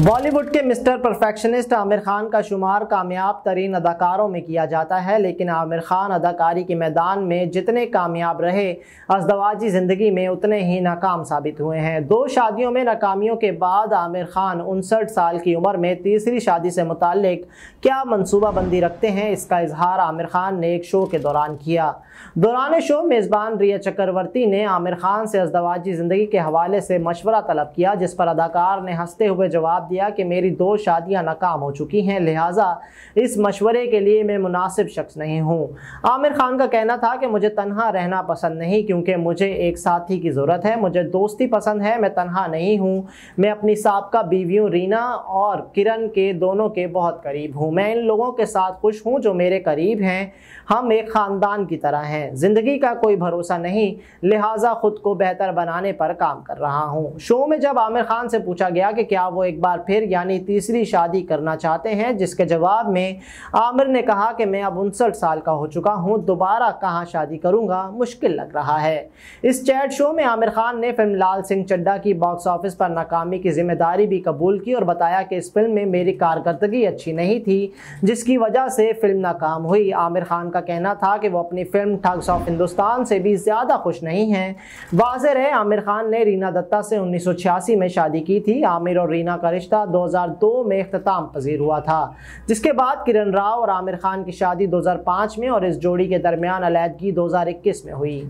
बॉलीवुड के mister perfectionist Aamir Khan का शुमार कामयाब तरीन अदाकारों में किया जाता है, लेकिन आमिर खान अदाकारी के मैदान में जितने कामयाब रहे, अजदवाजी ज़िंदगी में उतने ही नाकाम साबित हुए हैं। दो शादियों में नाकामियों के बाद आमिर खान उनसठ साल की उम्र में तीसरी शादी से मुतक क्या मनसूबाबंदी रखते हैं, इसका इजहार आमिर खान ने एक शो के दौरान किया। दौरान शो मेज़बान रिया चक्रवर्ती ने आमिर खान से अजदवाजी ज़िंदगी के हवाले से मशवरा तलब किया, जिस पर अदाकार ने हँसते हुए जवाब दिया कि मेरी दो शादियाँ नाकाम हो चुकी हैं, लिहाजा इस मशवरे के लिए मैं मुनासिब शख्स नहीं हूँ। आमिर खान का कहना था कि मुझे तनहा रहना पसंद नहीं, क्योंकि मुझे एक साथी की ज़रूरत है, मुझे दोस्ती पसंद है, मैं तनहा नहीं हूँ। मैं अपनी सबका बीवियों रीना और किरण के दोनों के बहुत करीब हूँ। मैं इन लोगों के साथ खुश हूँ जो मेरे करीब हैं। हम एक ख़ानदान की तरह हैं, ज़िंदगी का कोई भरोसा नहीं, लिहाजा ख़ुद को बेहतर बनाने पर काम कर रहा हूँ। शो में जब आमिर खान से पूछा गया कि क्या वो एक बार फिर, यानी तीसरी शादी करना चाहते हैं, जिसके जवाब में आमिर ने कहा कि मैं अब उनसठ साल का हो चुका हूँ, दोबारा कहाँ शादी करूँगा, मुश्किल लग रहा है। इस चैट शो में आमिर खान ने फ़िल्म लाल सिंह चड्डा की बॉक्स ऑफ़िस पर नाकामी की ज़िम्मेदारी भी कबूल की और बताया कि इस फ़िल्म में मेरी कारकर्दगी अच्छी नहीं थी, जिसकी वजह से फ़िल्म नाकाम हुई। आमिर खान का कहना था कि वो अपनी फ़िल्म ठग्स ऑफ़ हिंदुस्तान से भी ज़्यादा खुश नहीं हैं। वाज है, आमिर खान ने रीना दत्ता से उन्नीस सौ छियासी में शादी की थी। आमिर और रीना का रिश्ता 2002 में अख्ताम पजीर हुआ था, जिसके बाद किरण राव और आमिर खान की शादी 2005 में और इस जोड़ी के दरमियान अलीहदगी 2021 में हुई।